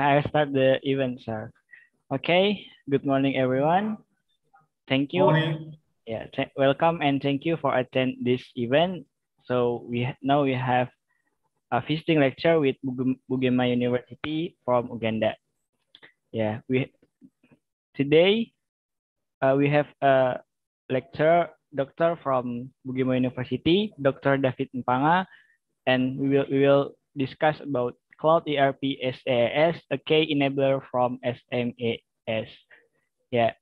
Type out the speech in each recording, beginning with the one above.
I start the event, sir? Okay. Good morning, everyone. Thank you. Morning. Yeah, welcome and thank you for attend this event. So we now we have a visiting lecture with Bugema University from Uganda. Yeah, we today uh, we have a lecture doctor from Bugema University, Dr. David Mpanga, and we will we will discuss about Cloud ERP SaaS, a key enabler from SMEs. Yeah,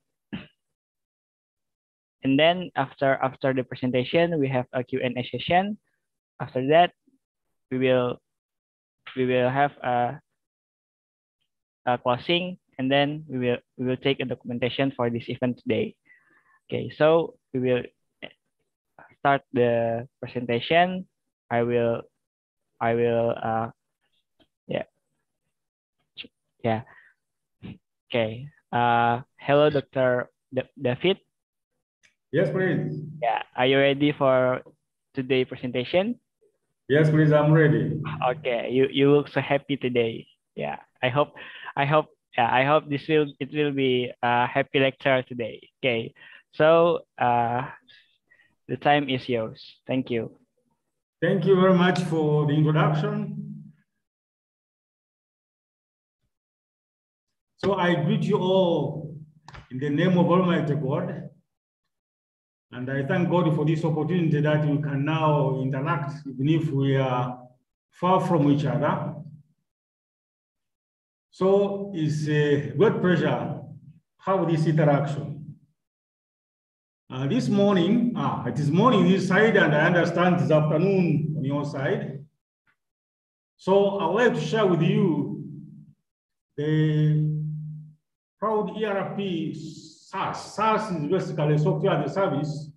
and then after after the presentation, we have a Q&A session. After that, we will we will have a, a closing and then we will we will take a documentation for this event today. Okay, so we will start the presentation. I will I will uh yeah okay uh hello Dr. David Yes, please. Yeah. Are you ready for today presentation? Yes, please. I'm ready. Okay. You you look so happy today. Yeah. I hope I hope yeah, I hope this will it will be a happy lecture today. Okay. So uh the time is yours. Thank you. Thank you very much for the introduction. So I greet you all in the name of Almighty God. And I thank God for this opportunity that we can now interact, even if we are far from each other. So it's a great pleasure have this interaction. Uh, this morning, ah, it is morning this side, and I understand it's afternoon on your side. So I would like to share with you the Cloud ERP SaaS. SaaS is basically software as a service.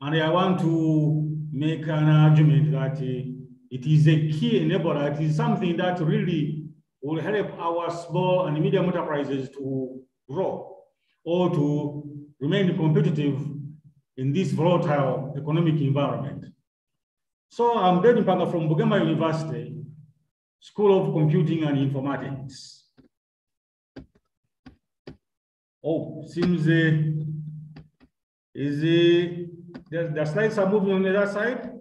And I want to make an argument that uh, it is a key enabler. It is something that really will help our small and medium enterprises to grow or to remain competitive in this volatile economic environment. So I'm David Mpanga from Bugema University, School of Computing and Informatics. Oh, seems uh, is the, the, the slides are moving on the other side.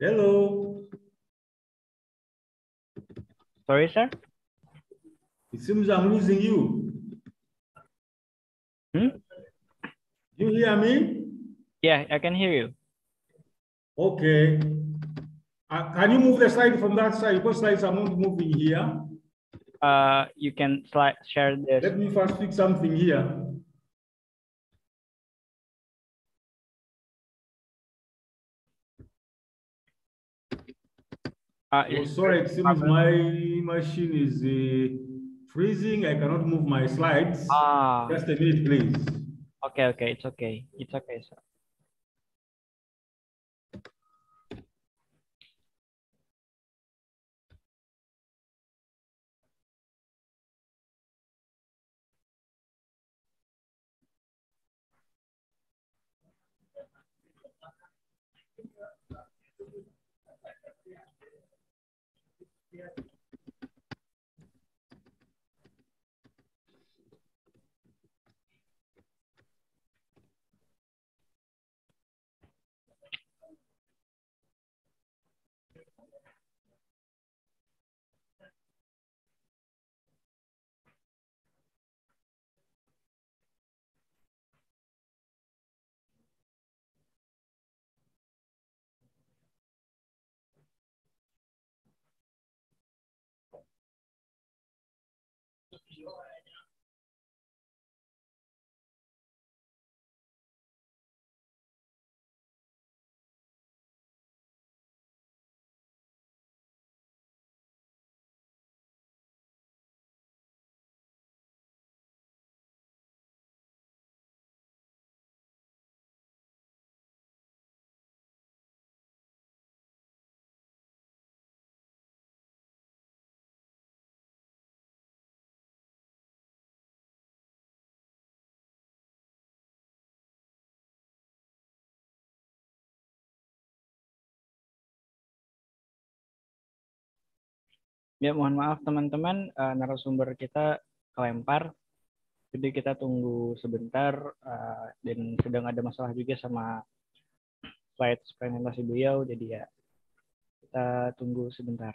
Hello. Sorry, sir. It seems I'm losing you. Hmm? You hear me? Yeah, I can hear you. Okay. Uh, can you move the slide from that side? Because slides are not moving here uh, you can slide share this. Let me first fix something here. Uh, oh, sorry, it seems my machine is uh, freezing. I cannot move my slides. Ah. Just a minute, please. Okay, okay, it's okay. It's okay, sir. Yeah. Ya, mohon maaf teman-teman, uh, narasumber kita kelempar. Jadi kita tunggu sebentar uh, dan sedang ada masalah juga sama slide presentasi beliau. Jadi ya kita tunggu sebentar.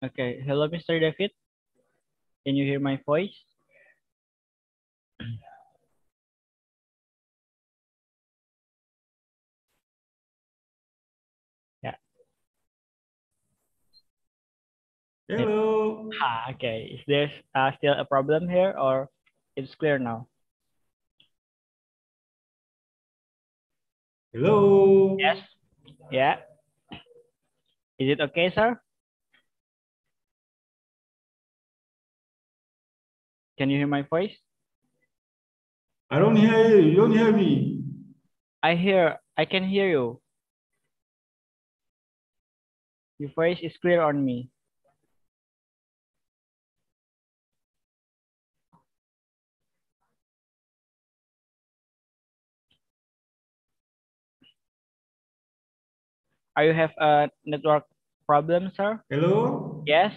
Okay, hello, Mr. David. Can you hear my voice? yeah. Hello. Ah, okay. Is there uh, still a problem here or it's clear now? Hello. Yes. Yeah. Is it okay, sir? Can you hear my voice? I don't hear you. You don't hear me. I hear, I can hear you. Your voice is clear on me. Are you have a network problem, sir? Hello. Yes.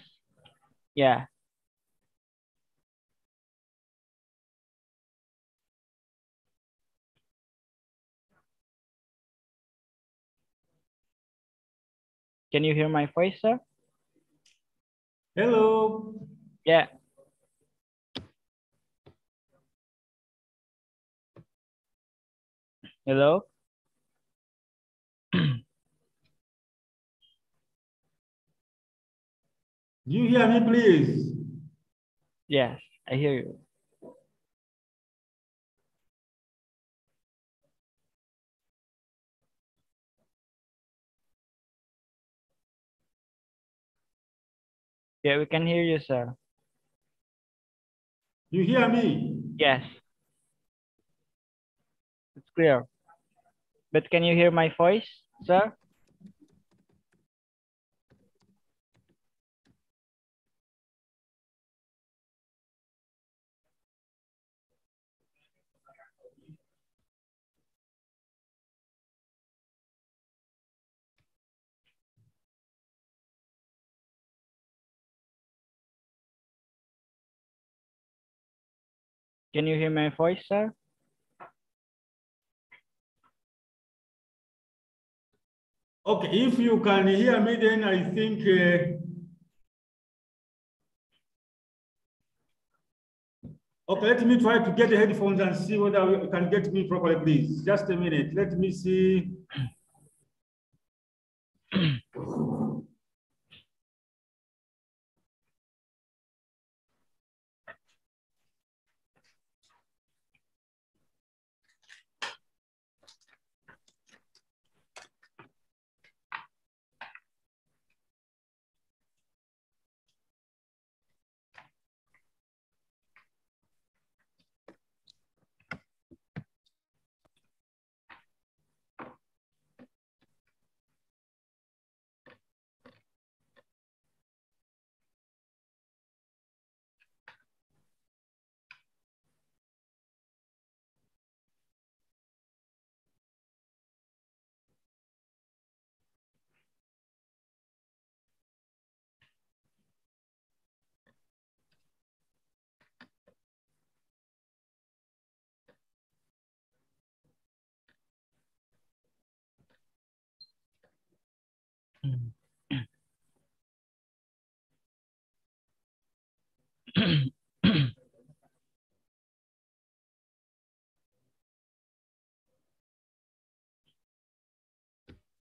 Yeah. Can you hear my voice, sir? Hello. Yeah. Hello? Do you hear me, please? Yes, I hear you. Yeah, we can hear you, sir. You hear me? Yes. It's clear. But can you hear my voice, sir? Can you hear my voice, sir? Okay, if you can hear me, then I think uh, Okay, let me try to get the headphones and see whether you can get me properly, please. Just a minute. Let me see.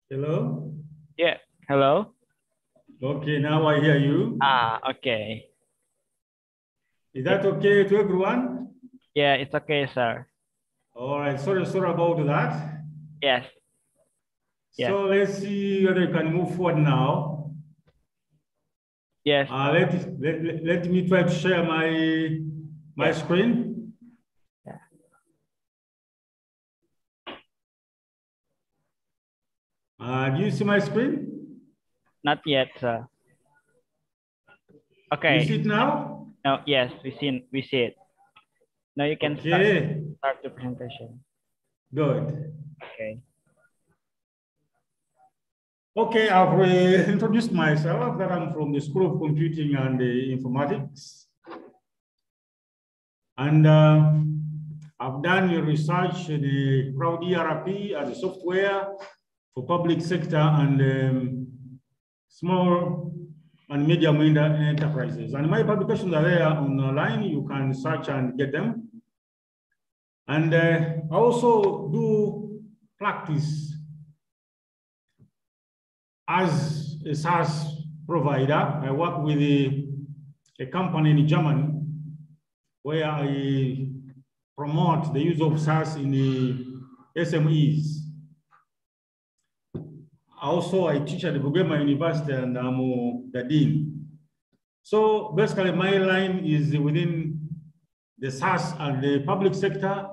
Hello? Yeah. Hello? Okay, now I hear you. Ah, okay. Is that okay to everyone? Yeah, it's okay, sir. All right, sorry, sorry about that. Yes. Yeah. So let's see whether you can move forward now. Yes. Uh, let, let, let, me try to share my, my Yeah. screen. Yeah. Uh, do you see my screen? Not yet, sir. You Okay. see it now? No, yes, we see we see it. Now you can start, start the presentation. good. Okay. Okay, I've uh, introduced myself that I'm from the School of Computing and uh, Informatics. And uh, I've done research in the Cloud ERP as a software for public sector and um, small and medium enterprises. And my publications are there online. You can search and get them. And uh, I also do practice as a SaaS provider, I work with a, a company in Germany where I promote the use of SaaS in the SMEs. Also, I teach at the Bugema University and I'm the dean. So basically, my line is within the SaaS and the public sector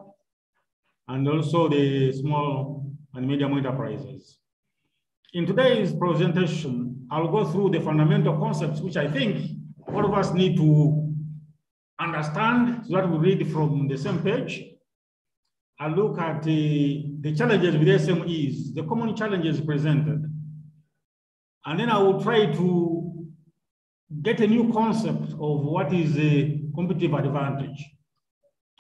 and also the small and medium enterprises. In today's presentation, I'll go through the fundamental concepts, which I think all of us need to understand so that we read from the same page. I'll look at the, the challenges with SMEs, the common challenges presented. And then I will try to get a new concept of what is a competitive advantage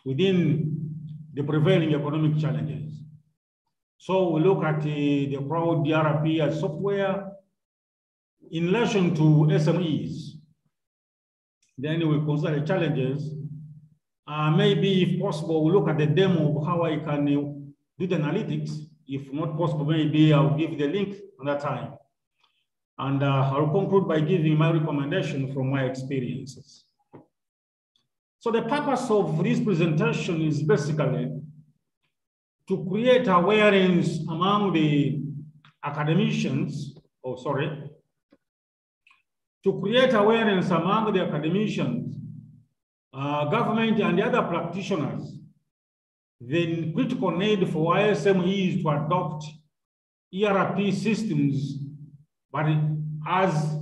within the prevailing economic challenges. So we look at the, the Cloud ERP as software in relation to SMEs. Then we consider the challenges. Uh, maybe if possible, we look at the demo of how I can uh, do the analytics. If not possible, maybe I'll give the link another time. And uh, I'll conclude by giving my recommendation from my experiences. So the purpose of this presentation is basically to create awareness among the academicians, oh, sorry, to create awareness among the academicians, uh, government, and the other practitioners, the critical need for ISMEs to adopt ERP systems, but as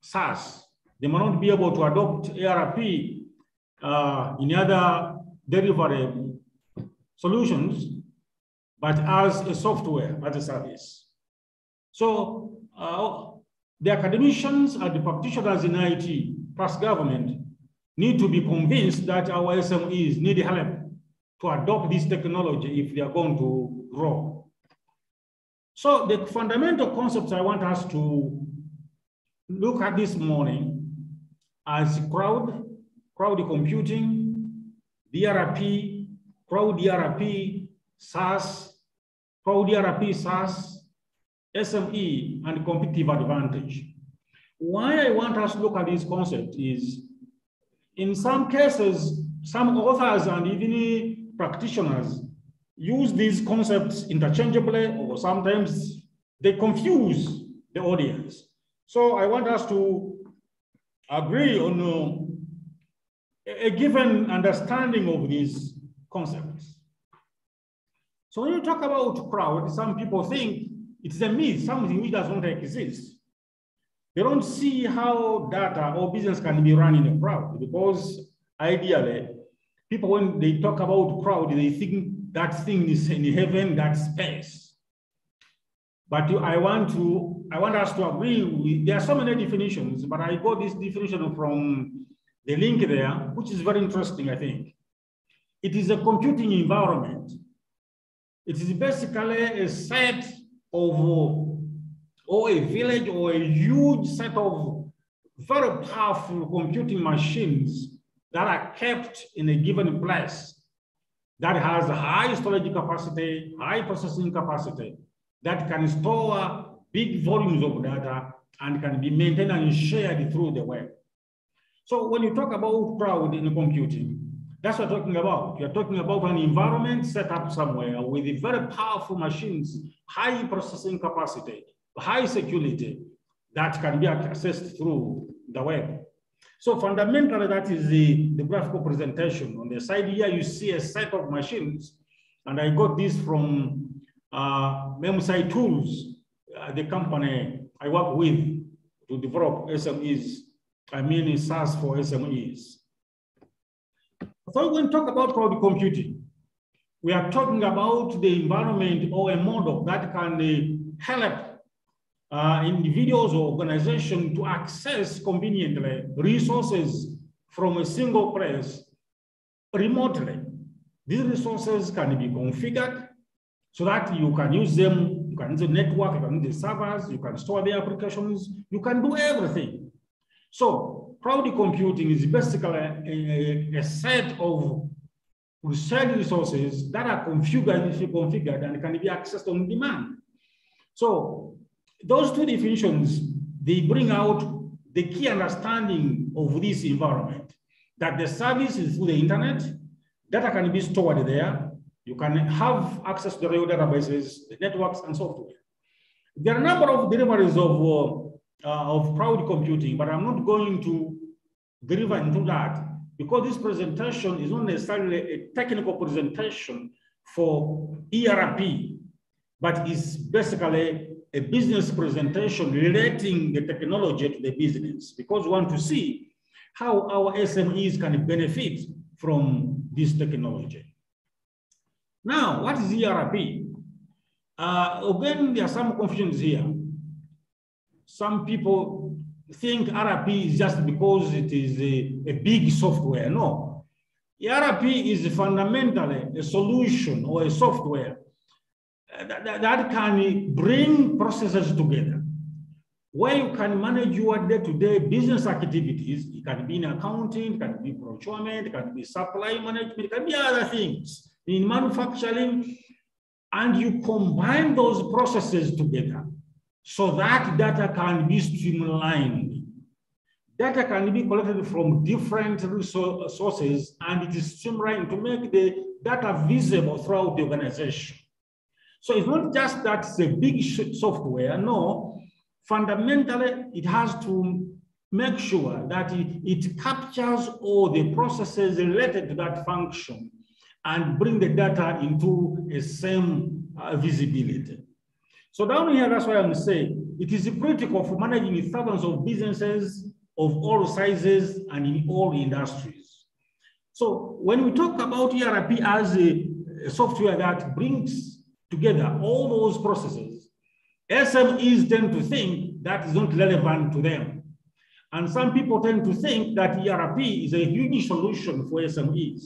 SaaS. They may not be able to adopt ERP uh, in other delivery solutions, but as a software, as a service. So uh, the academicians and the practitioners in IT, plus government, need to be convinced that our SMEs need help to adopt this technology if they are going to grow. So the fundamental concepts I want us to look at this morning as cloud, cloud computing, ERP, cloud ERP, SaaS, cloud ERP, SaaS, SME, and competitive advantage. Why I want us to look at this concept is in some cases, some authors and even practitioners use these concepts interchangeably or sometimes they confuse the audience. So I want us to agree on uh, a given understanding of these concepts. So when you talk about cloud, some people think it's a myth, something which does not exist. They don't see how data or business can be run in a cloud because ideally, people, when they talk about cloud, they think that thing is in heaven, that space. But I want to, I want us to agree with, there are so many definitions, but I got this definition from the link there, which is very interesting, I think. It is a computing environment. It is basically a set of, or a village or a huge set of very powerful computing machines that are kept in a given place that has high storage capacity, high processing capacity, that can store big volumes of data and can be maintained and shared through the web. So when you talk about cloud in computing, that's what you're talking about. You're talking about an environment set up somewhere with very powerful machines, high processing capacity, high security that can be accessed through the web. So fundamentally, that is the, the graphical presentation. On the side here, you see a set of machines, and I got this from uh, Memsci Tools, uh, the company I work with to develop SMEs, I mean SaaS for SMEs. So when we talk about cloud computing, we are talking about the environment or a model that can uh, help uh, individuals or organizations to access conveniently resources from a single place remotely. These resources can be configured so that you can use them, you can use the network, you can use the servers, you can store the applications, you can do everything. So cloud computing is basically a, a set of shared resources that are configured, configured and can be accessed on demand. So those two definitions, they bring out the key understanding of this environment, that the service is through the internet, data can be stored there, you can have access to the real databases, the networks and software. There are a number of deliveries of, uh, of cloud computing, but I'm not going to deliver into that because this presentation is not necessarily a technical presentation for ERP, but is basically a business presentation relating the technology to the business because we want to see how our SMEs can benefit from this technology. Now, what is ERP? Uh, again, there are some confusions here. Some people think ERP is just because it is a, a big software. No. ERP is fundamentally a solution or a software that, that can bring processes together where you can manage your day-to-day -day business activities. It can be in accounting, it can be procurement, it can be supply management, it can be other things in manufacturing. And you combine those processes together so that data can be streamlined. Data can be collected from different sources and it is streamlined to make the data visible throughout the organization. So it's not just that it's a big software, no. Fundamentally, it has to make sure that it, it captures all the processes related to that function and bring the data into a same uh, visibility. So down here, that's why I'm saying it is critical for managing thousands of businesses of all sizes and in all industries. So when we talk about ERP as a, a software that brings together all those processes, SMEs tend to think that is not relevant to them. And some people tend to think that ERP is a huge solution for SMEs.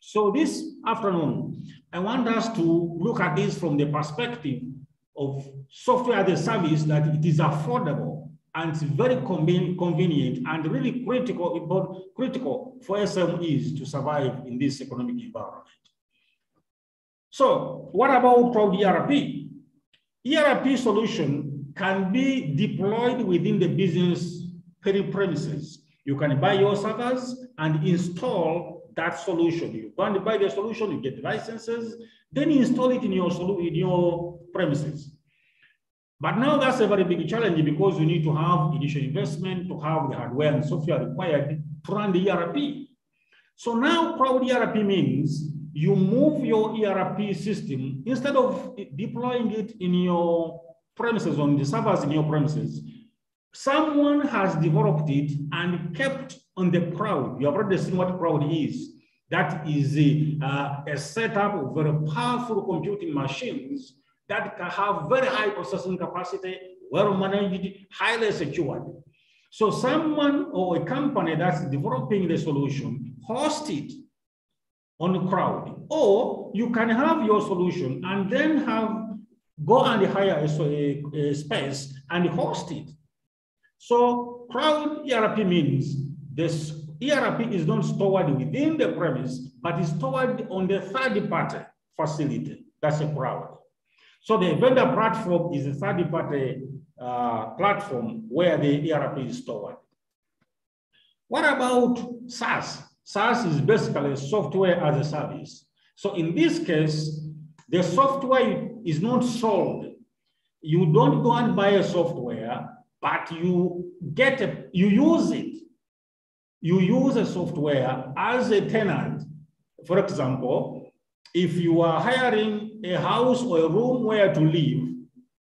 So this afternoon, I want us to look at this from the perspective of software as a service that it is affordable and very convenient and really critical, critical for SMEs to survive in this economic environment. So what about Cloud ERP? ERP solution can be deployed within the business premises. You can buy your servers and install that solution. You buy the solution, you get licenses, then you install it in your, in your premises. But now that's a very big challenge because you need to have initial investment to have the hardware and software required to run the ERP. So now cloud ERP means you move your ERP system instead of deploying it in your premises on the servers in your premises. Someone has developed it and kept on the cloud. You have already seen what cloud is. That is a, uh, a setup of very powerful computing machines that can have very high processing capacity, well managed, highly secured. So someone or a company that's developing the solution, host it on the cloud. Or you can have your solution and then have go and hire a, a, a space and host it. So cloud ERP means this ERP is not stored within the premise, but is stored on the third party facility. That's a cloud. So the vendor platform is a third party uh, platform where the ERP is stored. What about SaaS? SaaS is basically software as a service. So in this case, the software is not sold. You don't go and buy a software, but you get a, you use it. You use a software as a tenant. For example, if you are hiring a house or a room where to live,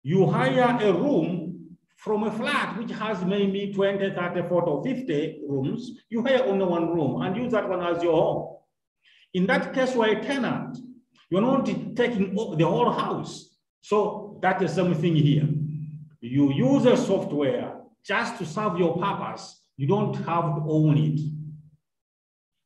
you hire a room from a flat which has maybe 20, 30, 40, or 50 rooms, you hire only one room and use that one as your home. In that case, you are a tenant. You're not taking the whole house. So that is something here. You use a software just to serve your purpose. You don't have to own it.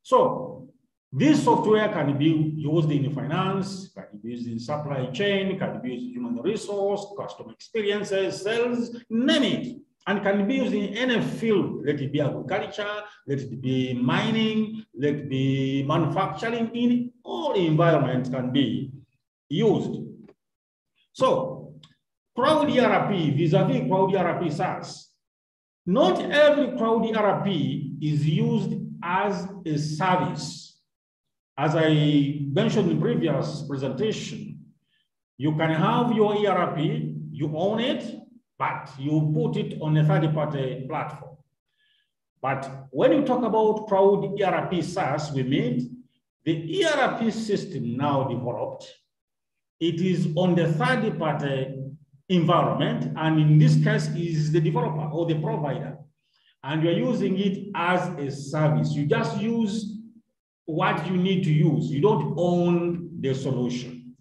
So this software can be used in finance, can be used in supply chain, can be used in human resource, customer experiences, sales, name it. And can be used in any field, let it be agriculture, let it be mining, let it be manufacturing, in all environments can be used. So, Cloud ERP vis-a-vis -vis Cloud ERP SaaS, not every Cloud ERP is used as a service as I mentioned in previous presentation, you can have your ERP, you own it, but you put it on a third-party platform. But when you talk about cloud ERP SaaS, we mean the ERP system now developed. It is on the third-party environment, and in this case is the developer or the provider. And you're using it as a service. You just use what you need to use. You don't own the solution.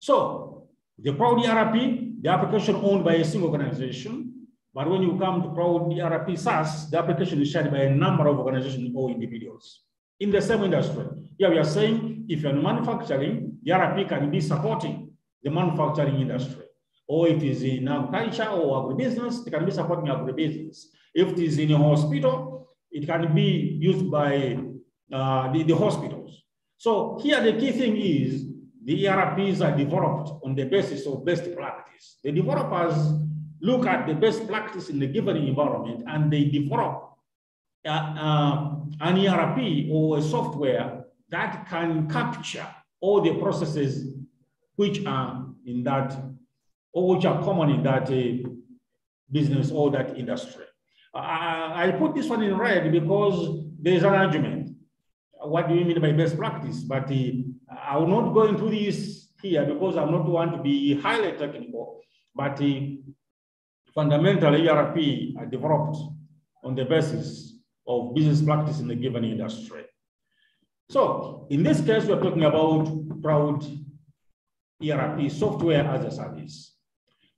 So the Cloud ERP, the application owned by a single organization, but when you come to Cloud ERP SaaS, the application is shared by a number of organizations or individuals in the same industry. Yeah, we are saying if you're manufacturing, the ERP can be supporting the manufacturing industry. Or it is in agriculture or agribusiness, it can be supporting agribusiness. If it is in a hospital, it can be used by uh, the, the hospitals. So here the key thing is the ERPs are developed on the basis of best practice. The developers look at the best practice in the given environment and they develop uh, uh, an ERP or a software that can capture all the processes which are in that or which are common in that uh, business or that industry. I put this one in red because there's an argument. What do you mean by best practice? But uh, I will not go into this here because I'm not want to be highly technical. But uh, fundamentally, ERP are developed on the basis of business practice in a given industry. So in this case, we're talking about cloud ERP, software as a service.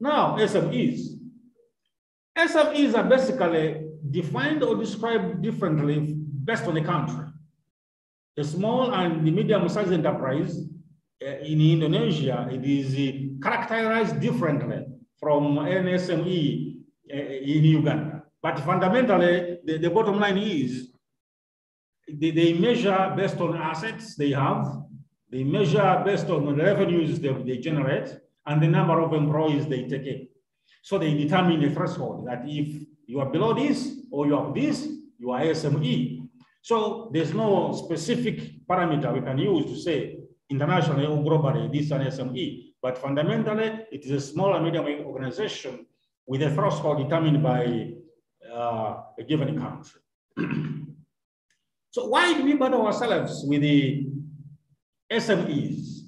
Now, SMEs. SMEs are basically defined or described differently based on the country. The small and the medium-sized enterprise uh, in Indonesia, it is uh, characterized differently from an SME uh, in Uganda. But fundamentally, the, the bottom line is they, they measure based on assets they have, they measure based on the revenues they, they generate, and the number of employees they take in. So they determine a threshold that if you are below this or you are this, you are SME. So there's no specific parameter we can use to say internationally or globally this is an SME. But fundamentally, it is a small and medium organization with a threshold determined by uh, a given country. so why do we bother ourselves with the SMEs?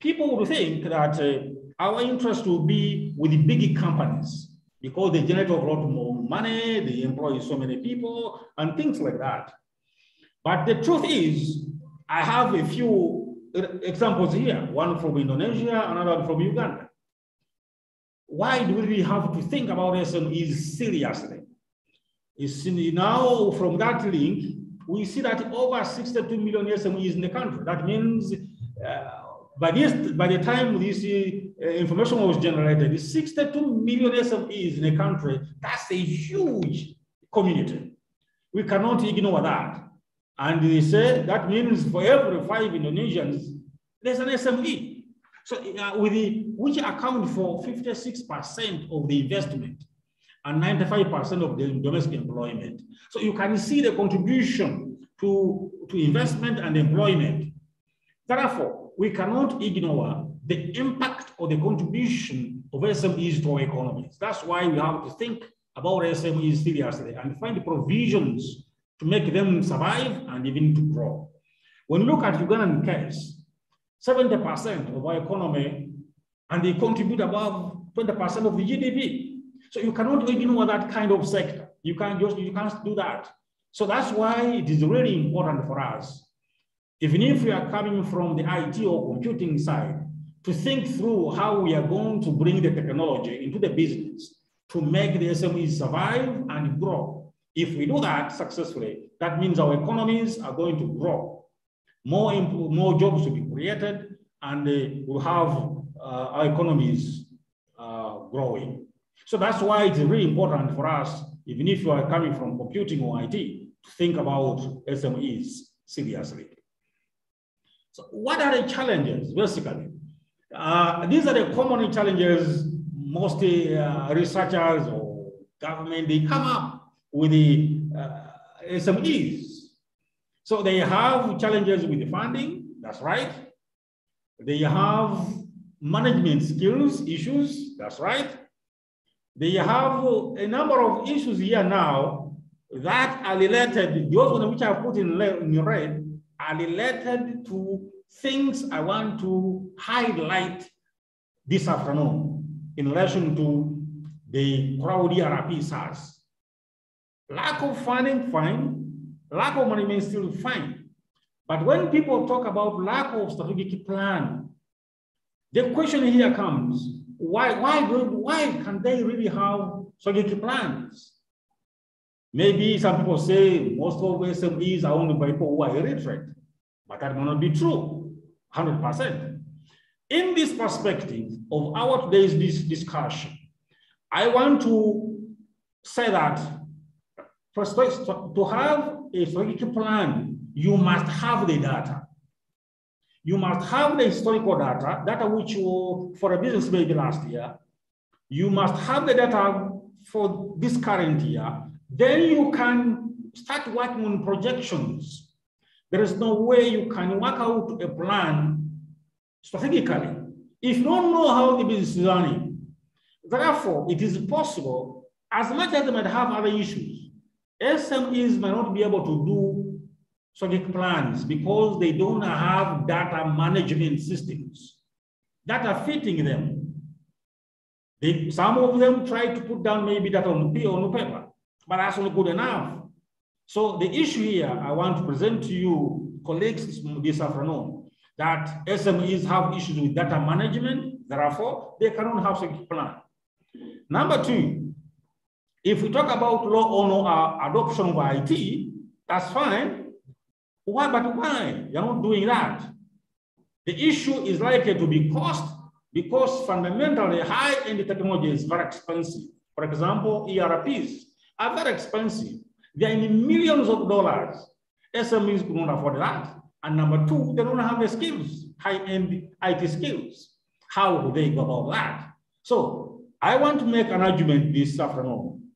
People would think that uh, our interest will be with the big companies because they generate a lot more money, they employ so many people, and things like that. But the truth is, I have a few examples here, one from Indonesia, another from Uganda. Why do we have to think about SMEs seriously? It's now from that link, we see that over 62 million SMEs in the country. That means uh, by, this, by the time this uh, information was generated, 62 million SMEs in the country, that's a huge community. We cannot ignore that. And they say that means for every five Indonesians, there's an SME. So uh, with the, which account for 56% of the investment and 95% of the domestic employment. So you can see the contribution to, to investment and employment. Therefore, we cannot ignore the impact or the contribution of SMEs to our economies. That's why we have to think about SMEs seriously and find provisions to make them survive and even to grow. When you look at Ugandan case, 70% of our economy, and they contribute above 20% of the GDP. So you cannot ignore that kind of sector. You can't just, you can't do that. So that's why it is really important for us, even if we are coming from the IT or computing side, to think through how we are going to bring the technology into the business to make the SMEs survive and grow. If we do that successfully, that means our economies are going to grow more, more jobs will be created and uh, we'll have uh, our economies uh, growing. So that's why it's really important for us, even if you are coming from computing or IT, to think about SMEs seriously. So what are the challenges, basically? Uh, these are the common challenges most uh, researchers or government, they come up with the uh, SMEs so they have challenges with the funding, that's right. They have management skills issues, that's right. They have a number of issues here now that are related, those ones which I put in, in red are related to things I want to highlight this afternoon in relation to the cloud ERP SaaS. Lack of funding, fine. Lack of money may still fine. But when people talk about lack of strategic plan, the question here comes, why, why, why can they really have strategic plans? Maybe some people say most of SMEs are owned by people who are illiterate, but that may not be true, 100%. In this perspective of our today's discussion, I want to say that first, to have a strategic plan, you must have the data. You must have the historical data, data which for a business maybe last year. You must have the data for this current year. Then you can start working on projections. There is no way you can work out a plan strategically if you don't know how the business is running. Therefore, it is possible as much as they might have other issues, SMEs might not be able to do strategic plans because they don't have data management systems that are fitting them. They, some of them try to put down maybe that on, on paper, but that's not good enough. So the issue here I want to present to you, colleagues this afternoon, that SMEs have issues with data management, therefore they cannot have a plan. Number two, if we talk about law on uh, adoption of IT, that's fine. Why, but why? You're not doing that. The issue is likely to be cost because fundamentally high-end technology is very expensive. For example, ERPs are very expensive. They're in millions of dollars. SMEs do not afford that. And number two, they don't have the skills, high-end IT skills. How do they go about that? So I want to make an argument this afternoon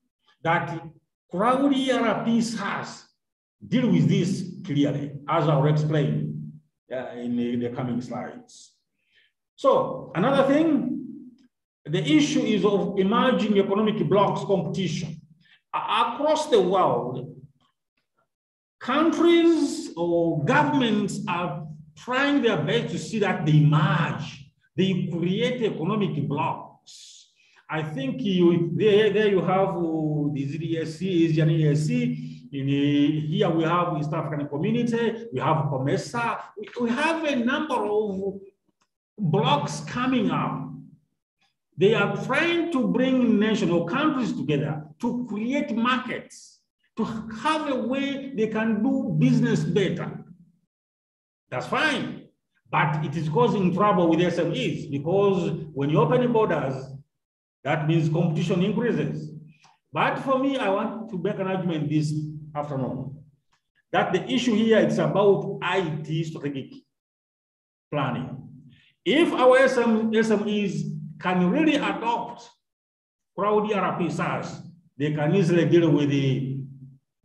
that cloud ERP SaaS deal with this clearly, as I'll explain uh, in the, the coming slides. So another thing, the issue is of emerging economic blocks competition. Across the world, countries or governments are trying their best to see that they merge, they create economic blocks. I think you there, there you have uh, the ZDSC, Asian ESC, in a, here we have East African community, we have COMESA, we, we have a number of blocks coming up. They are trying to bring national countries together to create markets, to have a way they can do business better. That's fine. But it is causing trouble with SMEs because when you open borders, that means competition increases. But for me, I want to make an argument this afternoon that the issue here is about IT strategic planning. If our SM, SMEs can really adopt cloud ERP SaaS, they can easily deal with the,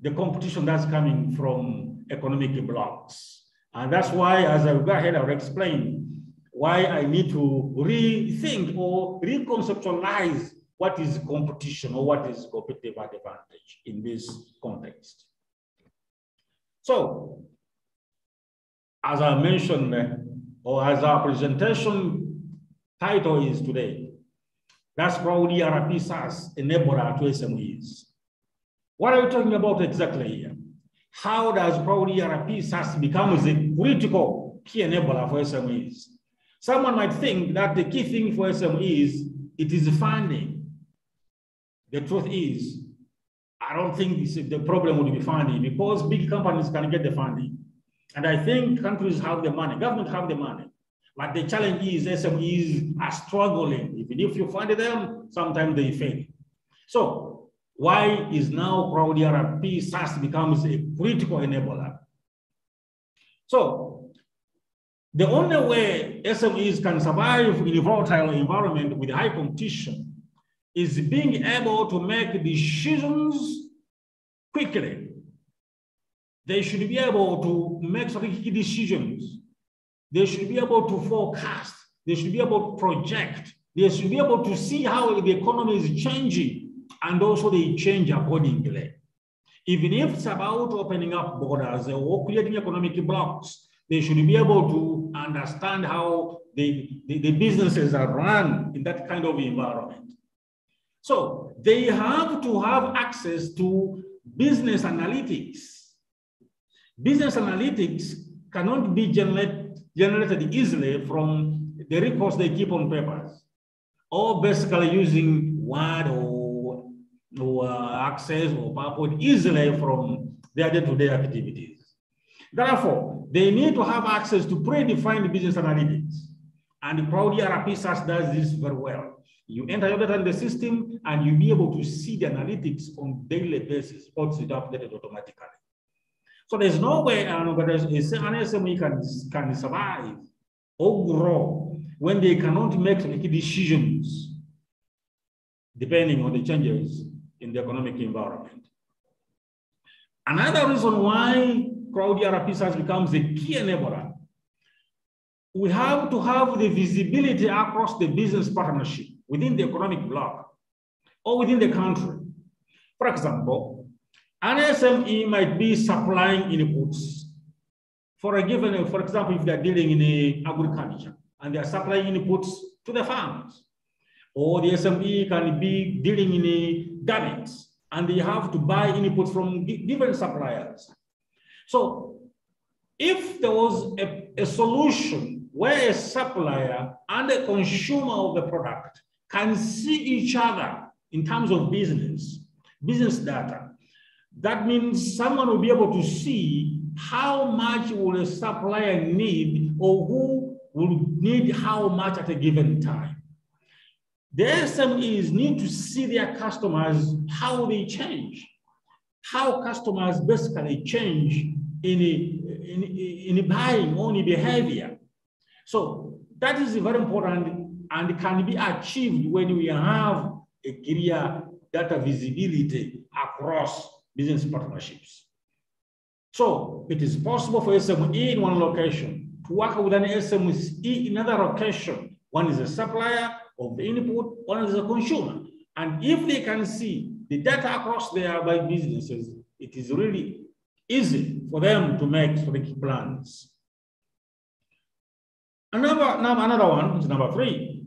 the competition that's coming from economic blocks. And that's why, as I go ahead, I'll explain why I need to rethink or reconceptualize what is competition or what is competitive advantage in this context. So, as I mentioned, or as our presentation title is today. That's probably ERP SaaS enabler to SMEs. What are we talking about exactly here? How does probably ERP SaaS becomes a critical key enabler for SMEs? Someone might think that the key thing for SMEs, it is funding. The truth is, I don't think this, the problem would be funding because big companies can get the funding. And I think countries have the money, government have the money. But the challenge is SMEs are struggling. Even if you fund them, sometimes they fail. So why is now cloud ERP SaaS becomes a critical enabler? So the only way SMEs can survive in a volatile environment with high competition is being able to make decisions quickly they should be able to make strategic decisions. They should be able to forecast. They should be able to project. They should be able to see how the economy is changing and also they change accordingly. Even if it's about opening up borders or creating economic blocks, they should be able to understand how the, the, the businesses are run in that kind of environment. So they have to have access to business analytics Business analytics cannot be generate, generated easily from the records they keep on papers, or basically using Word or, or Access or PowerPoint easily from their day-to-day -day activities. Therefore, they need to have access to predefined business analytics. And Cloud ERP SaaS does this very well. You enter your data in the system and you'll be able to see the analytics on daily basis, it updated automatically. So there's no way an SME can, can survive or grow when they cannot make decisions depending on the changes in the economic environment. Another reason why cloud ERP SaaS becomes a key enabler, we have to have the visibility across the business partnership within the economic bloc or within the country For example, an SME might be supplying inputs for a given, for example, if they're dealing in agriculture and they're supplying inputs to the farmers, or the SME can be dealing in garments and they have to buy inputs from different suppliers. So if there was a, a solution where a supplier and a consumer of the product can see each other in terms of business, business data, that means someone will be able to see how much will a supplier need or who will need how much at a given time. The SMEs need to see their customers, how they change, how customers basically change in, in, in buying only behavior. So that is very important and can be achieved when we have a clear data visibility across business partnerships. So it is possible for SME in one location to work with an SME in another location. One is a supplier of the input, one is a consumer. And if they can see the data across their by businesses, it is really easy for them to make strategic plans. Another, now another one is number three.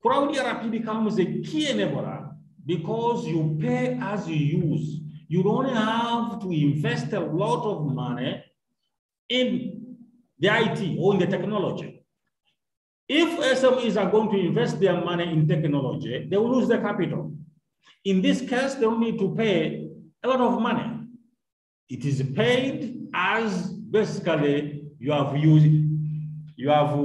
Cloud ERP becomes a key enabler because you pay as you use. You don't have to invest a lot of money in the IT or in the technology. If SMEs are going to invest their money in technology, they will lose their capital. In this case, they will need to pay a lot of money. It is paid as basically you have used, you have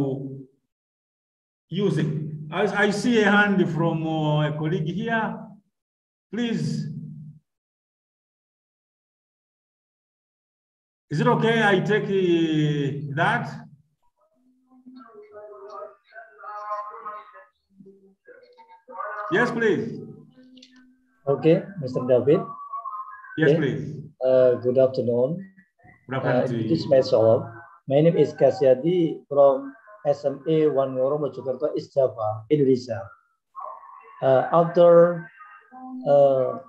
it. As I see a hand from uh, a colleague here, please. Is it okay I take uh, that? Yes, please. Okay, Mr. David. Yes, okay. please. Uh, good afternoon. Good afternoon uh. This is myself. My name is Kasyadi from SMA One Ngoro Mojokerto, East Java, Indonesia. Uh, after uh,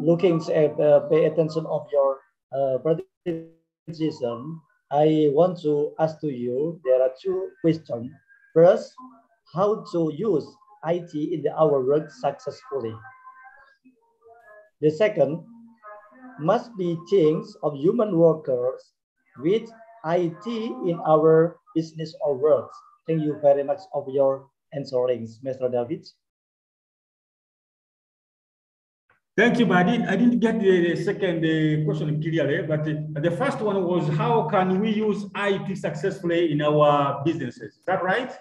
looking at uh, pay attention of your uh, presentation, I want to ask to you, there are two questions. First, how to use IT in our work successfully. The second must be change of human workers with IT in our business or work. Thank you very much of your answerings, Mr. David. Thank you, but I didn't, I didn't get the, the second uh, question clearly, but uh, the first one was how can we use IT successfully in our businesses? Is that right?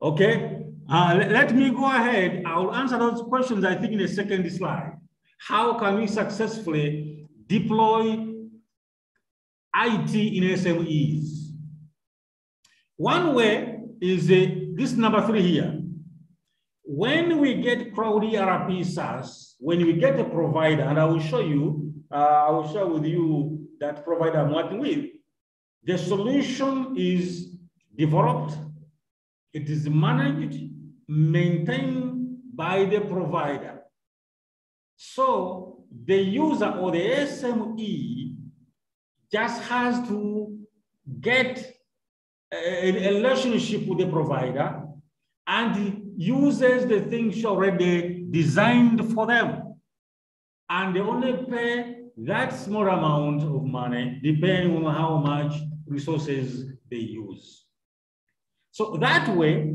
Okay, uh, let, let me go ahead. I'll answer those questions, I think, in the second slide. How can we successfully deploy IT in SMEs? One way is uh, this number three here. When we get cloud ERP SaaS, when we get a provider, and I will show you, uh, I will share with you that provider I'm working with, the solution is developed it is managed, maintained by the provider. So the user or the SME just has to get a, relationship with the provider and uses the things already designed for them. And they only pay that small amount of money depending on how much resources they use. So that way,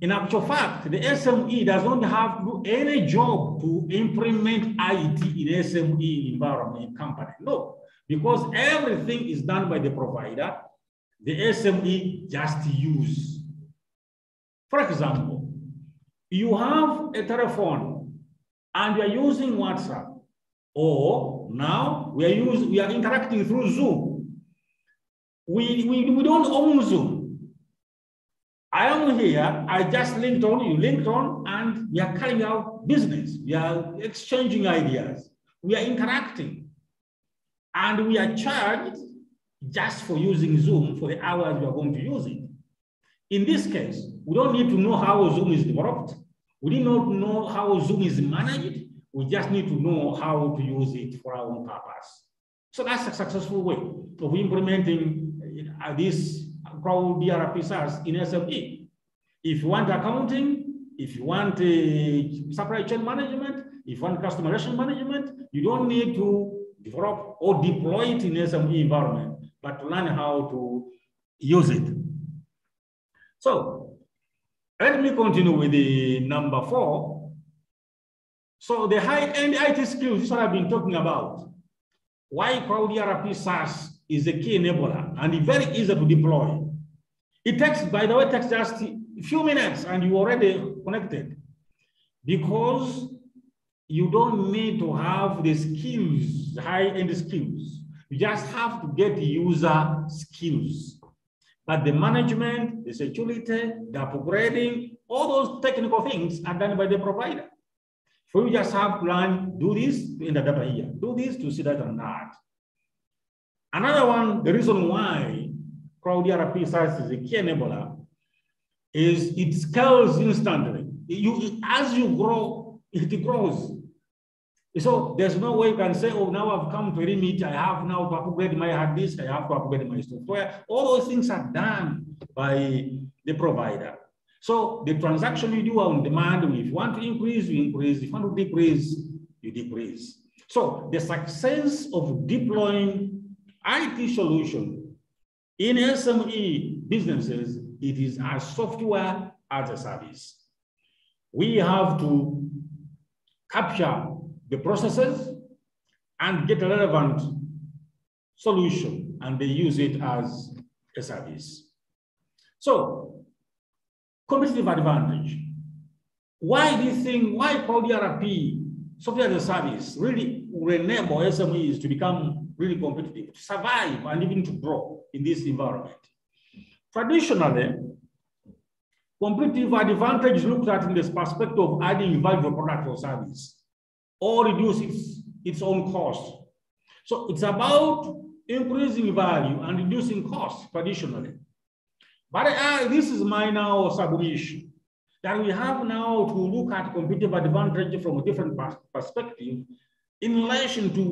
in actual fact, the SME does not have to do any job to implement IT in SME environment company. No, because everything is done by the provider. The SME just use. For example, you have a telephone and you are using WhatsApp, or now we are using, we are interacting through Zoom. We, we, we don't own Zoom. I am here, I just linked on, you linked on, and we are carrying out business. We are exchanging ideas. We are interacting. And we are charged just for using Zoom for the hours we are going to use it. In this case, we don't need to know how Zoom is developed. We need not know how Zoom is managed. We just need to know how to use it for our own purpose. So that's a successful way of implementing uh, this cloud ERP SaaS in SME. If you want accounting, if you want uh, supply chain management, if you want customer relation management, you don't need to develop or deploy it in SME environment, but to learn how to use it. So let me continue with the number four. So the high-end IT skills what I've been talking about. Why Cloud ERP SaaS is a key enabler and very easy to deploy. It takes, by the way, takes just a few minutes and you already connected because you don't need to have the skills, high-end skills. You just have to get user skills. But the management, the security, the upgrading, all those technical things are done by the provider. So you just have to learn, do this in the data here, do this to see that and that. Another one, the reason why Cloud ERP SaaS is a key enabler is it scales instantly. You, as you grow, it grows. So there's no way you can say, oh, now I've come to limit. I have now to upgrade my hard disk. I have to upgrade my software. All those things are done by the provider. So the transaction you do on demand, if you want to increase, you increase. If you want to decrease, you decrease. So the success of deploying IT solution in SME businesses, it is a software as a service. We have to capture the processes and get a relevant solution and they use it as a service. So competitive advantage. Why do you think, why Cloud ERP, software as a service, really will enable SMEs to become really competitive, to survive and even to grow in this environment. Traditionally, competitive advantage looked at in this perspective of adding value product or service or reduce its, its own cost. So it's about increasing value and reducing costs traditionally. But uh, this is my now submission that we have now to look at competitive advantage from a different perspective in relation to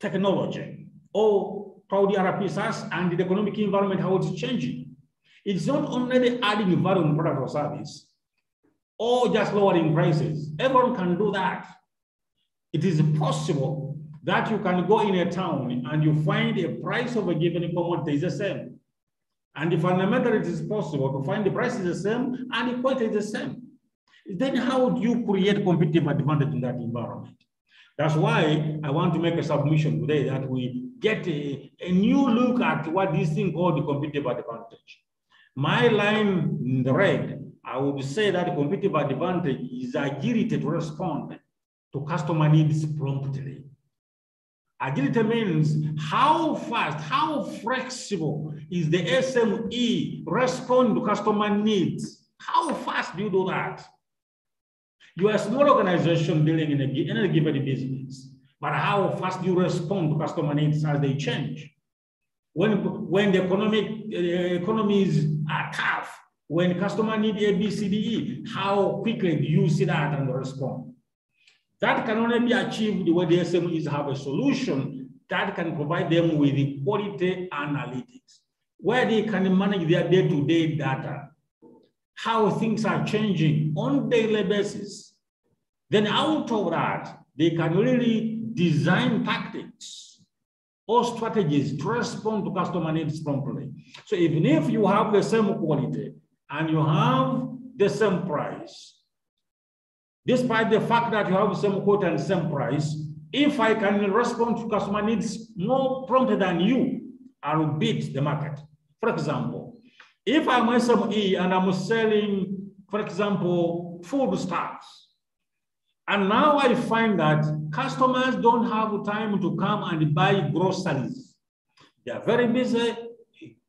technology or cloud ERP SaaS and the economic environment, how it's changing. It's not only adding value in product or service, or just lowering prices. Everyone can do that. It is possible that you can go in a town and you find a price of a given commodity is the same. And fundamentally, it is possible to find the price is the same and the quality is the same. Then how do you create competitive advantage in that environment? That's why I want to make a submission today that we get a, a new look at what this thing called the competitive advantage. My line in the red I would say that the competitive advantage is agility to respond to customer needs promptly. Agility means how fast, how flexible is the SME respond to customer needs? How fast do you do that? You are a small organization dealing in a, in a given business, but how fast do you respond to customer needs as they change? When, when the economic uh, economies are tough, when customer need A, B, C, D, E, how quickly do you see that and respond? That can only be achieved when the SMEs have a solution that can provide them with the quality analytics, where they can manage their day-to-day -day data, how things are changing on daily basis. Then out of that, they can really design tactics or strategies to respond to customer needs promptly. So even if you have the same quality, and you have the same price, despite the fact that you have same quote and same price, if I can respond to customer needs more promptly than you, I will beat the market. For example, if I'm SME and I'm selling, for example, food stuffs, and now I find that customers don't have time to come and buy groceries. They are very busy,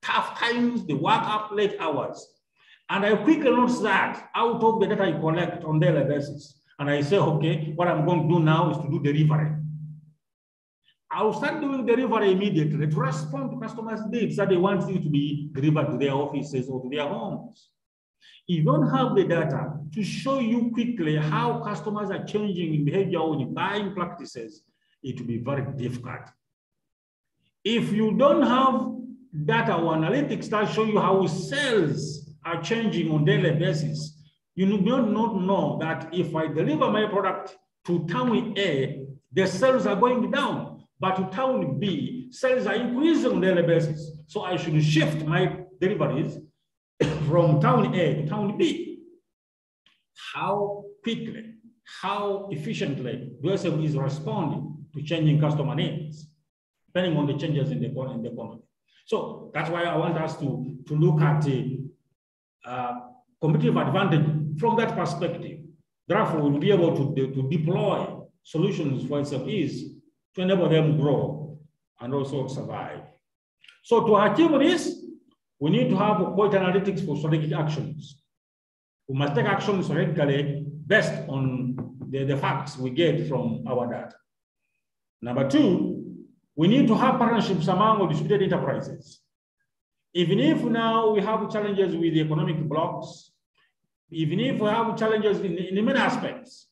tough times, they work up late hours. And I quickly notice that out of the data I collect on daily basis. And I say, okay, what I'm going to do now is to do delivery. I'll start doing delivery immediately to respond to customers' needs that they want you to be delivered to their offices or to their homes. If you don't have the data to show you quickly how customers are changing in behavior or in buying practices, it will be very difficult. If you don't have data or analytics that show you how sales are changing on daily basis, you do not know that if I deliver my product to town A, the sales are going down, but to town B, sales are increasing on daily basis. So I should shift my deliveries from town A to town B. How quickly, how efficiently USM is responding to changing customer needs, depending on the changes in the, in the economy. So that's why I want us to, to look at the uh, competitive advantage from that perspective. Therefore, we'll be able to, to deploy solutions for SMEs to enable them grow and also survive. So to achieve this, we need to have quality analytics for strategic actions. We must take actions strategically based on the, the facts we get from our data. Number two, we need to have partnerships among distributed enterprises. Even if now we have challenges with economic blocks, even if we have challenges in, in many aspects,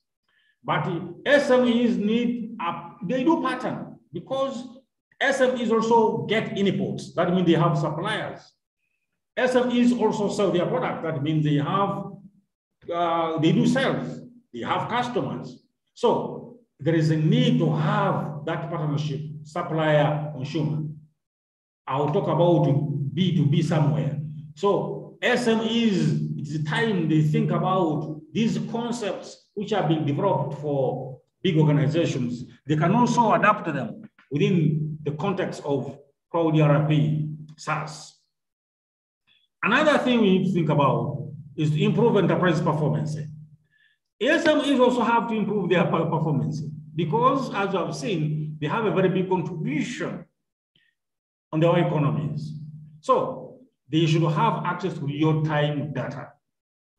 but SMEs need, a, they do pattern because SMEs also get inputs. That means they have suppliers. SMEs also sell their product. That means they have, uh, they do sales. They have customers. So there is a need to have that partnership, supplier, consumer. I'll talk about B2B somewhere. So SMEs, it's time they think about these concepts which are being developed for big organizations. They can also adapt them within the context of Cloud ERP, SaaS. Another thing we need to think about is to improve enterprise performance. SMEs also have to improve their performance because, as I've seen, they have a very big contribution on their economies. So they should have access to real-time data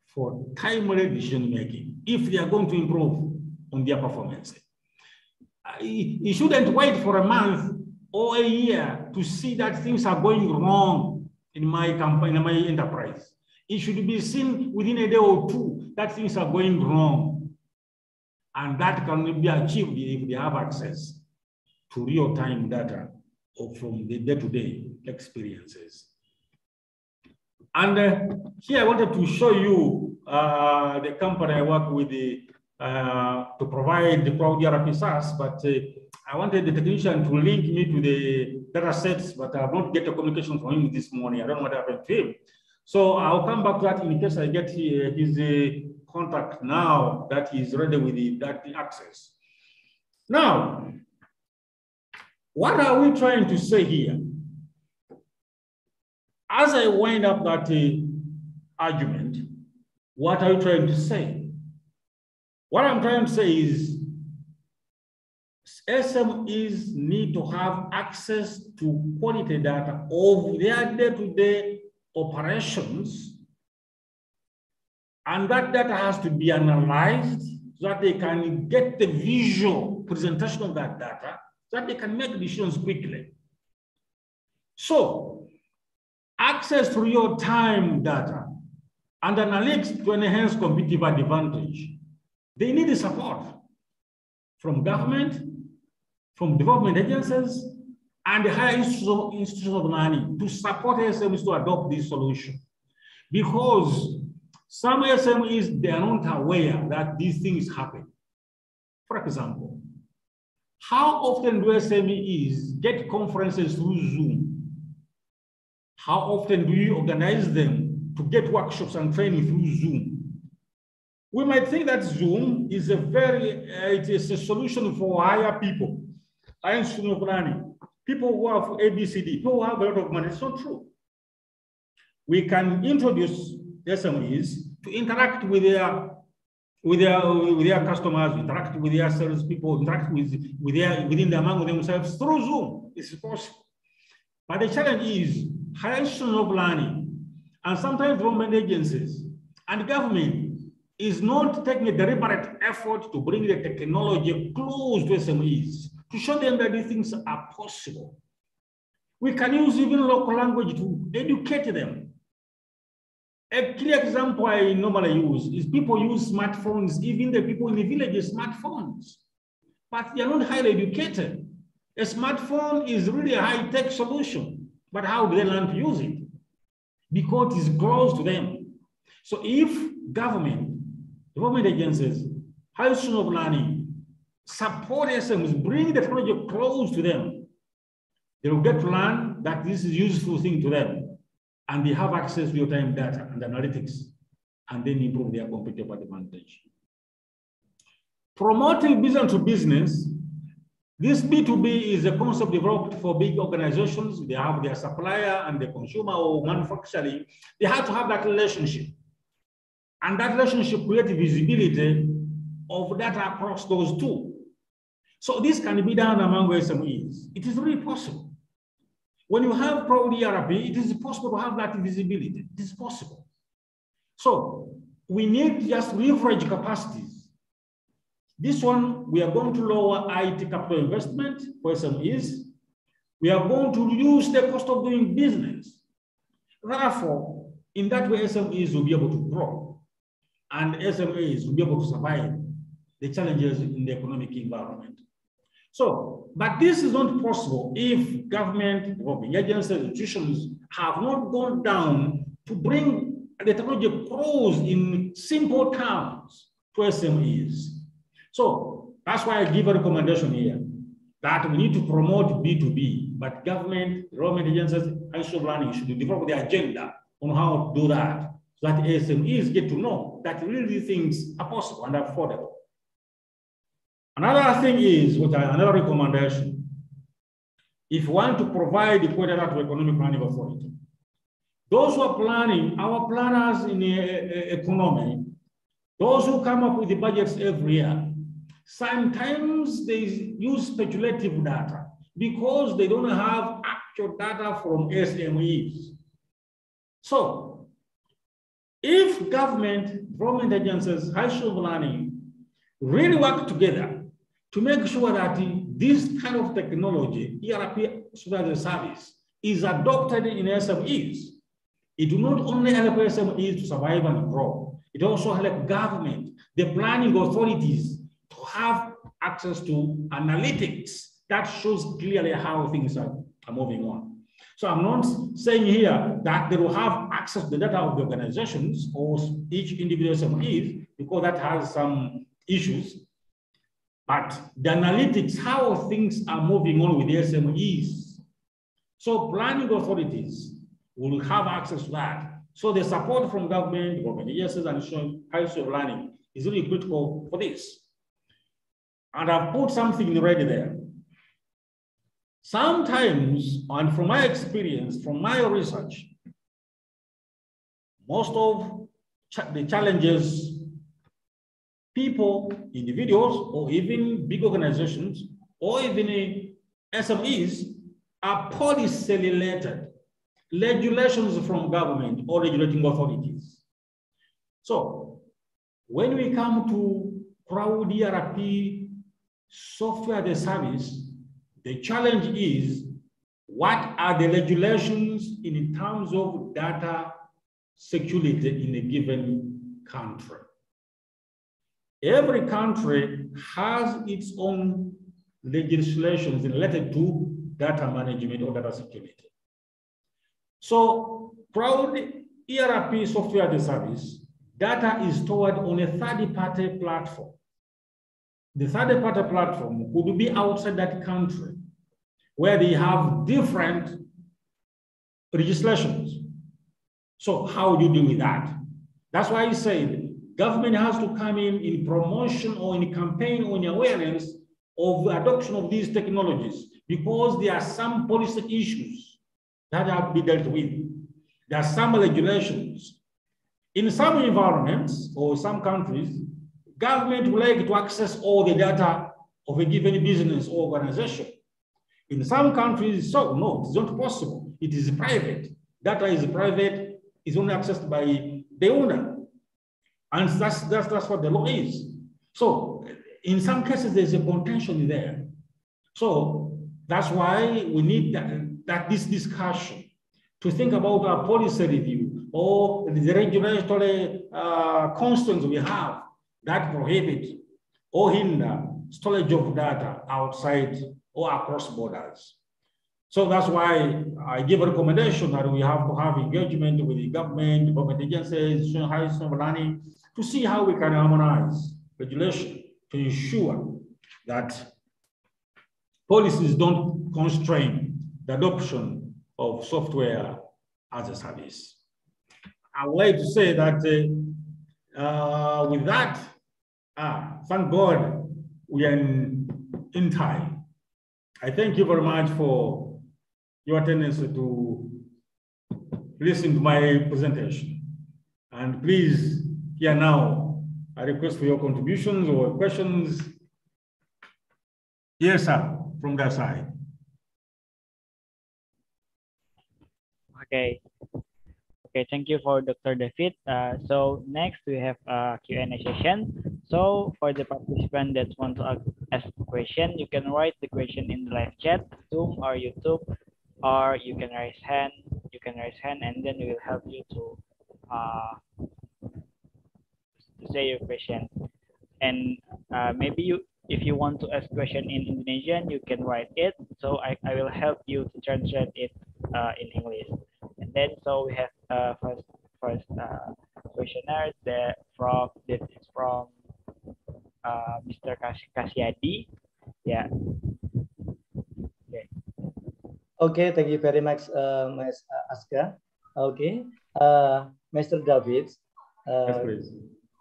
for timely decision making if they are going to improve on their performance. You shouldn't wait for a month or a year to see that things are going wrong in my company, in my enterprise. It should be seen within a day or two that things are going wrong. And that can be achieved if they have access to real-time data or from the day-to-day -day experiences. And uh, here I wanted to show you uh, the company I work with the, uh, to provide the Cloud ERP SaaS, but uh, I wanted the technician to link me to the data sets, but I have not get a communication from him this morning. I don't know what happened to him. So I'll come back to that in case I get his uh, contact now that he's ready with the, that access. Now, what are we trying to say here? As I wind up that uh, argument, what are you trying to say? What I'm trying to say is SMEs need to have access to quality data of their day-to-day operations. And that data has to be analyzed so that they can get the visual presentation of that data, so that they can make decisions quickly. So access to real-time data and analytics to enhance competitive advantage. They need the support from government, from development agencies, and the higher institutions of learning to support SMEs to adopt this solution. Because some SMEs, they are not aware that these things happen. For example, how often do SMEs get conferences through Zoom how often do you organize them to get workshops and training through Zoom? We might think that Zoom is a very, uh, it is a solution for higher people, higher planning, people who have ABCD, people who have a lot of money. It's not true. We can introduce SMEs to interact with their with their with their customers, interact with their sales people, interact with with their within the among themselves through Zoom. It's possible. But the challenge is higher of learning, and sometimes government agencies and government is not taking a deliberate effort to bring the technology close to SMEs to show them that these things are possible. We can use even local language to educate them. A clear example I normally use is people use smartphones, even the people in the villages, smartphones, but they are not highly educated. A smartphone is really a high-tech solution, but how do they learn to use it? Because it's close to them. So if government, government agencies, high school of learning, support SMEs, bring the technology close to them, they will get to learn that this is a useful thing to them. And they have access to real-time data and analytics, and then improve their competitive advantage. Promoting business to business this B2B is a concept developed for big organizations. They have their supplier and the consumer or manufacturing. They have to have that relationship. And that relationship creates visibility of data across those two. So this can be done among SMEs. It is really possible. When you have Cloud ERP, it is possible to have that visibility. It is possible. So we need just leverage capacities this one, we are going to lower IT capital investment for SMEs. We are going to reduce the cost of doing business. Therefore, in that way, SMEs will be able to grow and SMEs will be able to survive the challenges in the economic environment. So, but this is not possible if government, government agencies, institutions have not gone down to bring the technology close in simple terms to SMEs. So that's why I give a recommendation here that we need to promote B2B, but government, government agencies, school learning should develop the agenda on how to do that. So that SMEs get to know that really things are possible and affordable. Another thing is, what I, another recommendation, if you want to provide equator to economic planning authority, those who are planning, our planners in the uh, uh, economy, those who come up with the budgets every year, Sometimes they use speculative data because they don't have actual data from SMEs. So if government, government agencies, high school learning really work together to make sure that this kind of technology, ERP as a service, is adopted in SMEs, it will not only help SMEs to survive and grow, it also help government, the planning authorities, have access to analytics that shows clearly how things are, are moving on. So I'm not saying here that they will have access to the data of the organizations or each individual SMEs because that has some issues. But the analytics, how things are moving on with the SMEs. So planning authorities will have access to that. So the support from government, government agencies, and high school learning is really critical for this. And I've put something red there. Sometimes, and from my experience, from my research, most of the challenges people, individuals, or even big organizations, or even SMEs are policy related, regulations from government or regulating authorities. So when we come to Cloud ERP software as a service, the challenge is what are the regulations in terms of data security in a given country? Every country has its own legislations related to data management or data security. So Cloud ERP software as a service, data is stored on a third-party platform. The third party platform could be outside that country where they have different legislations. So how do you deal with that? That's why I said government has to come in in promotion or in campaign or in awareness of the adoption of these technologies because there are some policy issues that have to be dealt with. There are some regulations. In some environments or some countries, Government would like to access all the data of a given business or organization. In some countries, so no, it's not possible. It is private. Data is private, is only accessed by the owner. And that's, that's, that's what the law is. So in some cases, there's a contention there. So that's why we need that, that this discussion to think about our policy review or the regulatory uh, constraints we have that prohibit or hinder storage of data outside or across borders. So that's why I give a recommendation that we have to have engagement with the government, government agencies, high school learning, to see how we can harmonize regulation to ensure that policies don't constrain the adoption of software as a service. I would like to say that uh, uh, with that, ah, thank God we are in, in time. I thank you very much for your attendance to listen to my presentation. And please, here now, I request for your contributions or questions. Yes, sir, from that side. Okay. Okay, thank you for Dr. David. Uh, so next we have a Q&A session. So for the participant that want to ask a question, you can write the question in the live chat, Zoom or YouTube, or you can raise hand. You can raise hand, and then we will help you to uh, to say your question. And uh, maybe you, if you want to ask question in Indonesian, you can write it. So I, I will help you to translate it uh, in English. And then so we have uh, first first uh, questionnaire that from this is from uh, Mr. Kas Kasyadi. Yeah. Okay. Okay, thank you very much, uh, Ms. Aska. Okay, uh, Mr. David. Uh, yes,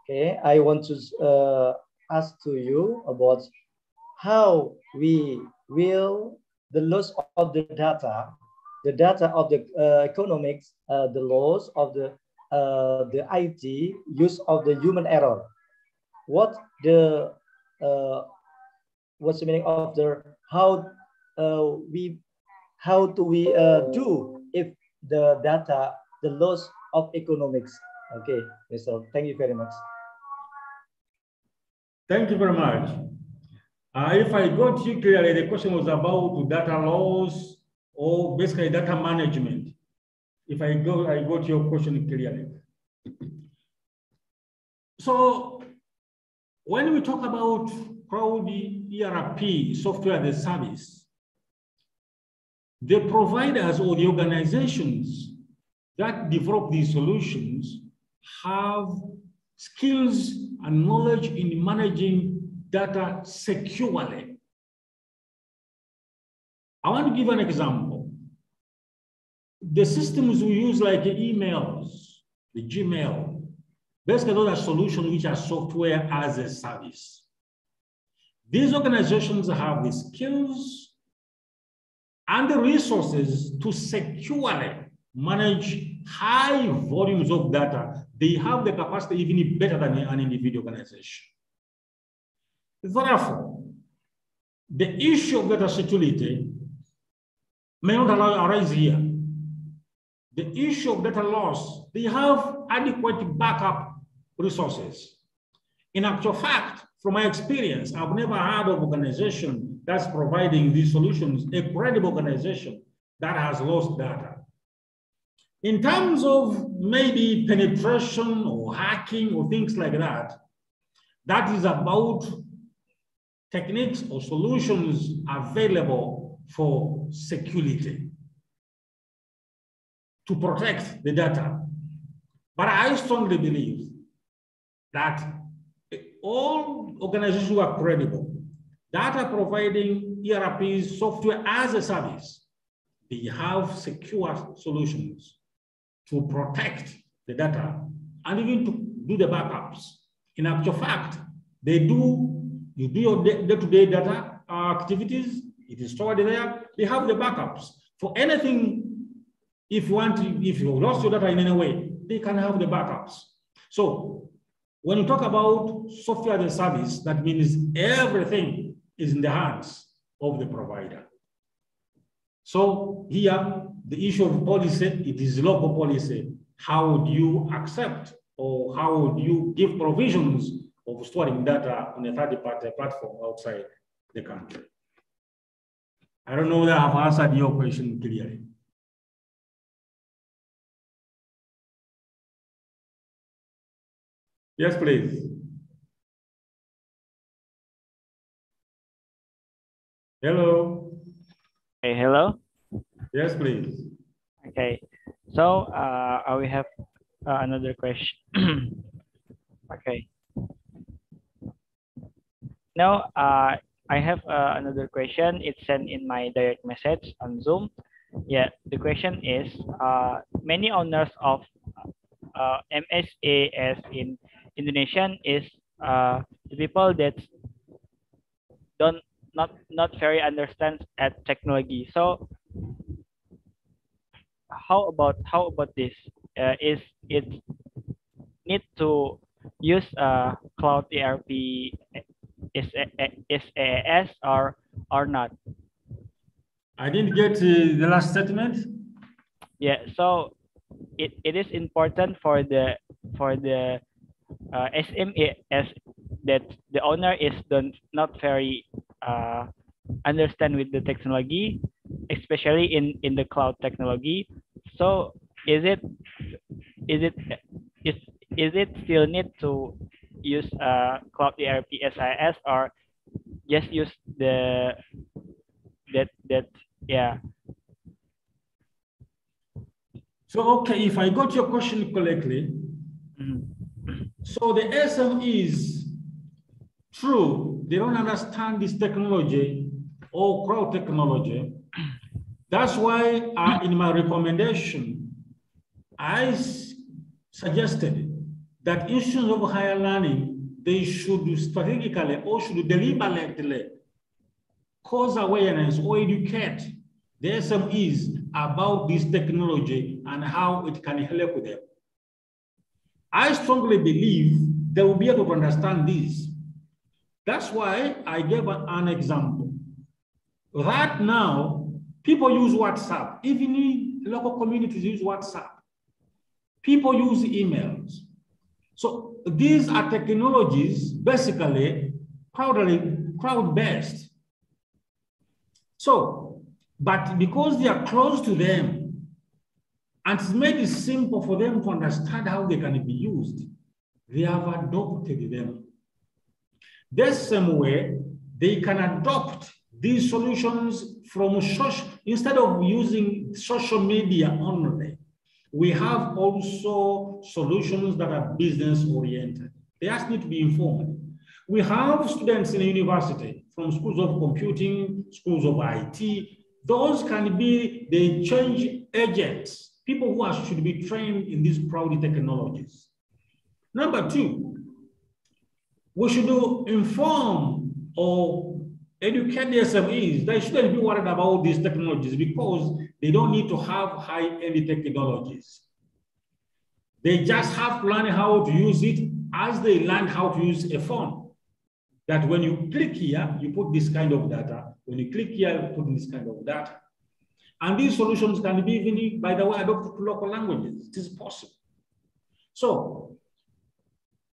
okay, I want to uh, ask to you about how we will the loss of the data, the data of the uh, economics, uh, the laws of the uh, the IT use of the human error. What the uh, what's the meaning of the how uh, we how do we uh, do if the data the laws of economics? Okay so thank you very much. Thank you very much. If i got you clearly the question was about data loss or basically data management if i go i got your question clearly so when we talk about cloud ERP, software as a service, the providers or the organizations that develop these solutions have skills and knowledge in managing data securely. I want to give an example. The systems we use like emails, the Gmail, Basically, those are solutions which are software as a service. These organizations have the skills and the resources to securely manage high volumes of data. They have the capacity even better than an individual organization. Therefore, the issue of data security may not allow arise here. The issue of data loss, they have adequate backup resources. In actual fact, from my experience, I've never heard of organization that's providing these solutions, a credible organization that has lost data. In terms of maybe penetration or hacking or things like that, that is about techniques or solutions available for security to protect the data. But I strongly believe that all organizations who are credible, that are providing ERP software as a service, they have secure solutions to protect the data and even to do the backups. In actual fact, they do, you do your day-to-day -day data activities, it is stored there, they have the backups. For anything, if you want if you lost your data in any way, they can have the backups. So when you talk about software as a service, that means everything is in the hands of the provider. So here, the issue of policy, it is local policy. How do you accept or how do you give provisions of storing data on a third party platform outside the country? I don't know whether I have answered your question clearly. Yes, please. Hello. Hey, hello. Yes, please. Okay, so uh, we have uh, another question. okay. Now, uh, I have uh, another question. It's sent in my direct message on Zoom. Yeah, the question is, uh, many owners of uh, MSAS in Indonesian is uh, the people that don't not not very understand at technology. So how about how about this? Uh, is it need to use uh, cloud ERP is is AS or or not? I didn't get uh, the last statement. Yeah, so it, it is important for the for the uh, SME as that the owner is don't, not very uh, understand with the technology, especially in in the cloud technology. So is it is it is is it still need to use uh, cloud ERP SIS or just use the that that yeah. So okay, if I got your question correctly, mm -hmm. so the SMEs, true, they don't understand this technology or cloud technology. That's why uh, in my recommendation, I suggested that institutions of higher learning, they should strategically or should deliberately cause awareness or educate the SMEs about this technology and how it can help them. I strongly believe they will be able to understand this that's why I gave an example. Right now, people use WhatsApp. Even local communities use WhatsApp. People use emails. So these are technologies basically cloud-based. So, but because they are close to them, and it's made it simple for them to understand how they can be used, they have adopted them. The same way, they can adopt these solutions from social, instead of using social media only, we have also solutions that are business oriented. They just need to be informed. We have students in university from schools of computing, schools of IT. Those can be the change agents, people who are, should be trained in these cloud technologies. Number two, we should inform or educate the SMEs. They shouldn't be worried about these technologies because they don't need to have high-end technologies. They just have to learn how to use it as they learn how to use a phone. That when you click here, you put this kind of data. When you click here, you put this kind of data. And these solutions can be even, by the way, adopted to local languages. It is possible. So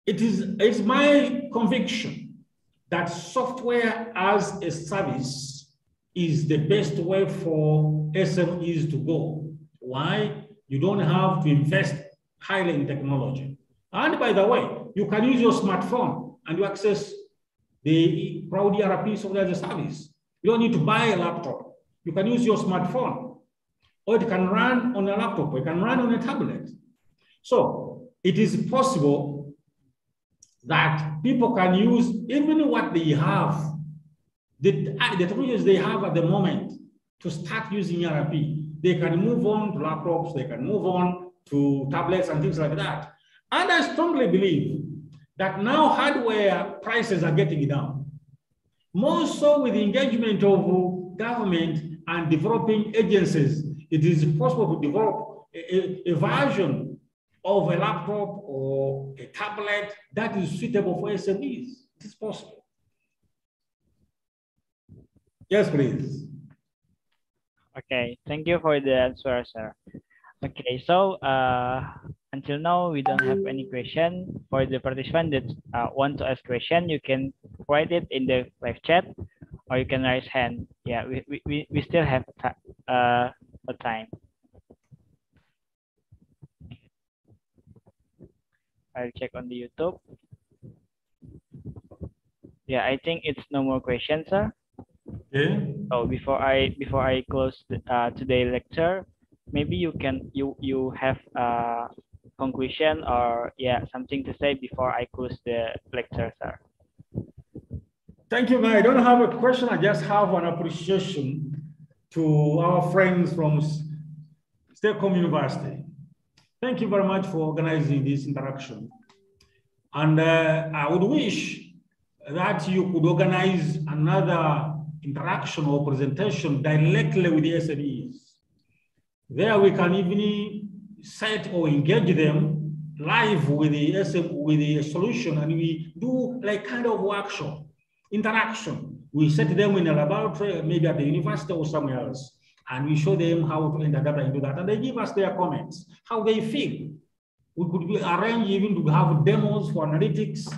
it is it's my conviction that software as a service is the best way for SMEs to go. Why? You don't have to invest highly in technology. And by the way, you can use your smartphone and you access the Cloud ERP software as a service. You don't need to buy a laptop. You can use your smartphone or it can run on a laptop, or it can run on a tablet. So it is possible that people can use even what they have, the, the technologies they have at the moment to start using ERP. They can move on to laptops, they can move on to tablets and things like that. And I strongly believe that now hardware prices are getting down. More so with the engagement of government and developing agencies, it is possible to develop a, a, a version of a laptop or a tablet that is suitable for SMEs. It is possible. Yes, please. Okay, thank you for the answer, sir. Okay, so uh, until now, we don't have any question. For the participant that uh, want to ask question, you can write it in the live chat or you can raise hand. Yeah, we, we, we, still have uh, a time. I'll check on the YouTube. Yeah, I think it's no more questions, sir. Okay. So before I before I close the, uh, today's lecture, maybe you can you you have a conclusion or yeah something to say before I close the lecture, sir. Thank you, man. I don't have a question. I just have an appreciation to our friends from STEKOM University. Thank you very much for organizing this interaction. And uh, I would wish that you could organize another interaction or presentation directly with the SMEs. There we can even set or engage them live with the SM, with the solution and we do like kind of workshop, interaction. We set them in a laboratory, maybe at the university or somewhere else, and we show them how to enter data into that, and they give us their comments, how they feel. We could be arrange even to have demos for analytics,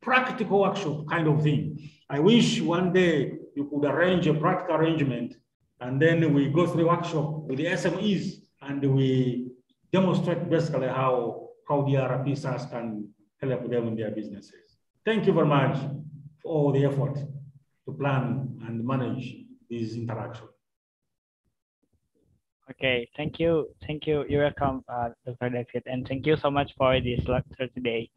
practical workshop kind of thing. I wish one day you could arrange a practical arrangement and then we go through a workshop with the SMEs and we demonstrate basically how, how the ERP SaaS can help them in their businesses. Thank you very much for all the effort to plan and manage this interaction. Okay, thank you. Thank you. You're welcome, uh, Dr. David, and thank you so much for this lecture today.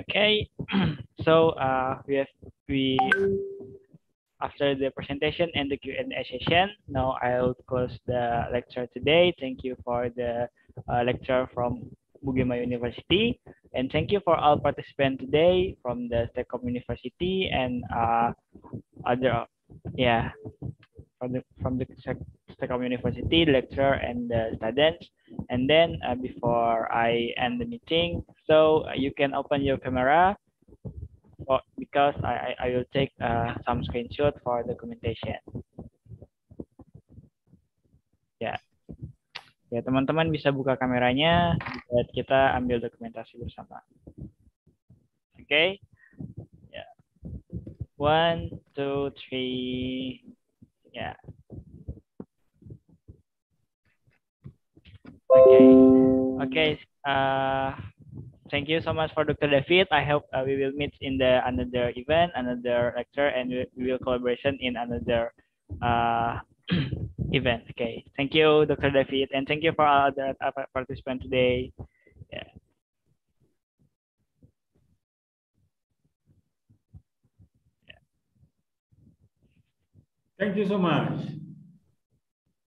Okay, so uh, we have we after the presentation and the Q&A session, now I'll close the lecture today. Thank you for the uh, lecture from Bugema University. And thank you for all participants today from the STEKOM University and uh, other, yeah, from the, from the STEKOM University, lecturer and the students. And then uh, before I end the meeting, so you can open your camera for, because I, I, I will take uh, some screenshot for documentation. Ya, ya teman-teman bisa buka kameranya buat kita ambil dokumentasi bersama. Oke, okay? ya, yeah. one, two, three, ya. Yeah. Oke, okay. oke. Okay. Uh, thank you so much for Dr. David. I hope uh, we will meet in the another event, another lecture, and we, will collaboration in another uh, event. Okay. Thank you, Dr. David, and thank you for all the participants today. Yeah. Thank you so much.